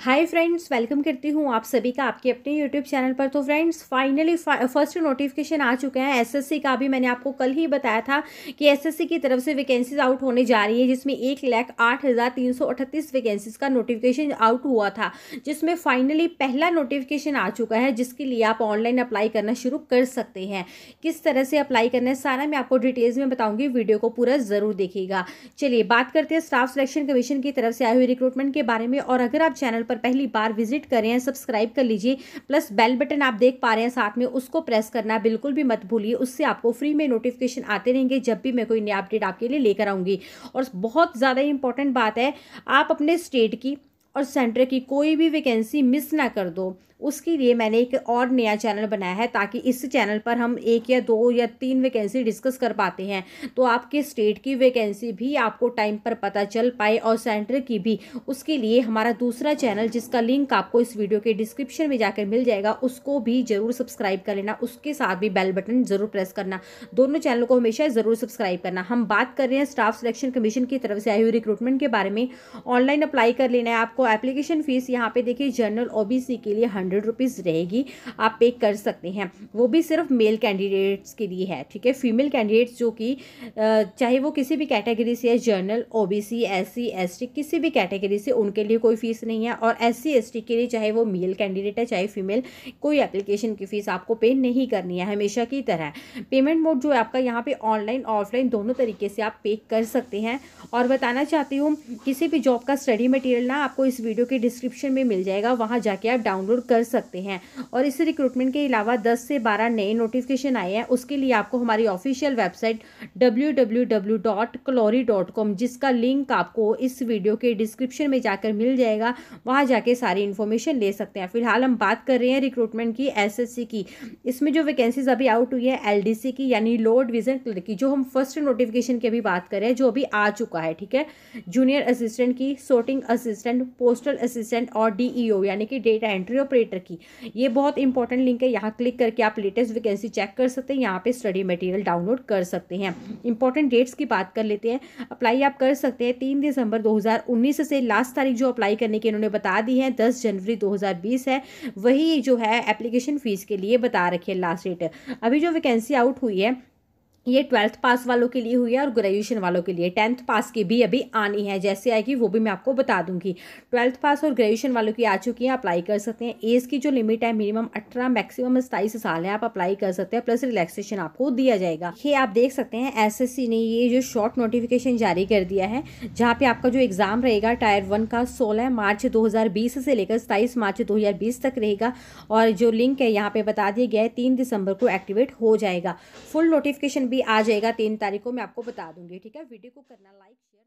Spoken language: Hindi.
हाय फ्रेंड्स वेलकम करती हूँ आप सभी का आपके अपने यूट्यूब चैनल पर। तो फ्रेंड्स फाइनली फ़र्स्ट नोटिफिकेशन आ चुका है। एसएससी का भी मैंने आपको कल ही बताया था कि एसएससी की तरफ़ से वैकेंसीज आउट होने जा रही है, जिसमें एक लाख आठ हज़ार तीन सौ अठतीस वैकेंसीज का नोटिफिकेशन आउट हुआ था, जिसमें फाइनली पहला नोटिफिकेशन आ चुका है, जिसके लिए आप ऑनलाइन अप्लाई करना शुरू कर सकते हैं। किस तरह से अप्लाई करना है, सारा मैं आपको डिटेल्स में बताऊँगी वीडियो को पूरा ज़रूर देखिएगा। चलिए बात करते हैं स्टाफ सिलेक्शन कमीशन की तरफ़ से आई हुई रिक्रूटमेंट के बारे में। और अगर आप चैनल पर पहली बार विज़िट कर रहे हैं, सब्सक्राइब कर लीजिए। प्लस बेल बटन आप देख पा रहे हैं साथ में, उसको प्रेस करना बिल्कुल भी मत भूलिए। उससे आपको फ्री में नोटिफिकेशन आते रहेंगे, जब भी मैं कोई नया अपडेट आपके लिए लेकर आऊँगी। और बहुत ज़्यादा इंपॉर्टेंट बात है, आप अपने स्टेट की और सेंटर की कोई भी वैकेंसी मिस ना कर दो। उसके लिए मैंने एक और नया चैनल बनाया है ताकि इस चैनल पर हम एक या दो या तीन वैकेंसी डिस्कस कर पाते हैं। तो आपके स्टेट की वैकेंसी भी आपको टाइम पर पता चल पाए और सेंटर की भी। उसके लिए हमारा दूसरा चैनल जिसका लिंक आपको इस वीडियो के डिस्क्रिप्शन में जाकर मिल जाएगा, उसको भी ज़रूर सब्सक्राइब कर लेना। उसके साथ भी बेल बटन ज़रूर प्रेस करना। दोनों चैनल को हमेशा ज़रूर सब्सक्राइब करना। हम बात कर रहे हैं स्टाफ सिलेक्शन कमीशन की तरफ़ से आई हुई रिक्रूटमेंट के बारे में। ऑनलाइन अप्लाई कर लेना है आपको। एप्लीकेशन फ़ीस यहाँ पे देखिए जनरल ओबीसी के लिए हंड्रेड रुपीज़ रहेगी, आप पे कर सकते हैं। वो भी सिर्फ़ मेल कैंडिडेट्स के लिए है, ठीक है? फीमेल कैंडिडेट्स जो कि चाहे वो किसी भी कैटेगरी से है general O B C S C S T किसी भी कैटेगरी से, उनके लिए कोई फ़ीस नहीं है। और एस सी एस टी के लिए चाहे वो मेल कैंडिडेट है, चाहे फीमेल कोई एप्लीकेशन की फ़ीस आपको पे नहीं करनी है, हमेशा की तरह। पेमेंट मोड जो है आपका यहाँ पे ऑनलाइन ऑफलाइन दोनों तरीके से आप पे कर सकते हैं। और बताना चाहती हूँ, किसी भी जॉब का स्टडी मटेरियल ना आपको इस वीडियो के डिस्क्रिप्शन में मिल जाएगा, वहाँ जाके आप डाउनलोड कर सकते हैं। और इस रिक्रूटमेंट के अलावा 10 से 12 नए नोटिफिकेशन आए हैं। उसके लिए आपको हमारी ऑफिशियल वेबसाइट डब्ल्यू जिसका लिंक आपको इस वीडियो के डिस्क्रिप्शन में जाकर मिल जाएगा। वहाँ जाके सारी इन्फॉर्मेशन ले सकते हैं। फ़िलहाल हम बात कर रहे हैं रिक्रूटमेंट की एसएससी की। इसमें जो वैकेंसीज अभी आउट हुई है एलडीसी की, यानी लो डिवीज़न क्लर्क की, जो हम फ़र्स्ट नोटिफिकेशन की अभी बात कर जो अभी आ चुका है, ठीक है? जूनियर असिस्टेंट की सोर्टिंग असिस्टेंट पोस्टल असिस्टेंट और डीईओ यानी कि डेटा एंट्री ऑपरेटर की। ये बहुत इंपॉर्टेंट लिंक है। यहाँ क्लिक करके आप लेटेस्ट वैकेंसी चेक कर सकते हैं। यहाँ पे स्टडी मटेरियल डाउनलोड कर सकते हैं। इंपॉर्टेंट डेट्स की बात कर लेते हैं। अप्लाई आप कर सकते हैं तीन दिसंबर 2019 से। लास्ट तारीख जो अप्लाई करने की इन्होंने बता दी है, दस जनवरी 2020 है। वही जो है एप्लीकेशन फ़ीस के लिए बता रखी है लास्ट डेट अभी जो वैकेंसी आउट हुई है ये ट्वेल्थ पास वालों के लिए हुई है और ग्रेजुएशन वालों के लिए। टेंथ पास की भी अभी आनी है, जैसे आएगी वो भी मैं आपको बता दूँगी। ट्वेल्थ पास और ग्रेजुएशन वालों की आ चुकी है, अप्लाई कर सकते हैं। एज की जो लिमिट है, मिनिमम अठारह, मैक्सिमम सताईस साल है, आप अप्लाई कर सकते हैं, प्लस रिलैक्सेशन आपको दिया जाएगा। ये आप देख सकते हैं एसएससी ने ये जो शॉर्ट नोटिफिकेशन जारी कर दिया है, जहाँ पे आपका जो एग्ज़ाम रहेगा, टायर वन का सोलह मार्च दो हज़ार बीस से लेकर सताईस मार्च दो हज़ार बीस तक रहेगा और जो लिंक है, यहाँ पे बता दिया गया है, तीन दिसंबर को एक्टिवेट हो जाएगा। फुल नोटिफिकेशन भी आ जाएगा तीन तारीख को मैं, आपको बता दूँगी, ठीक है? वीडियो को करना लाइक शेयर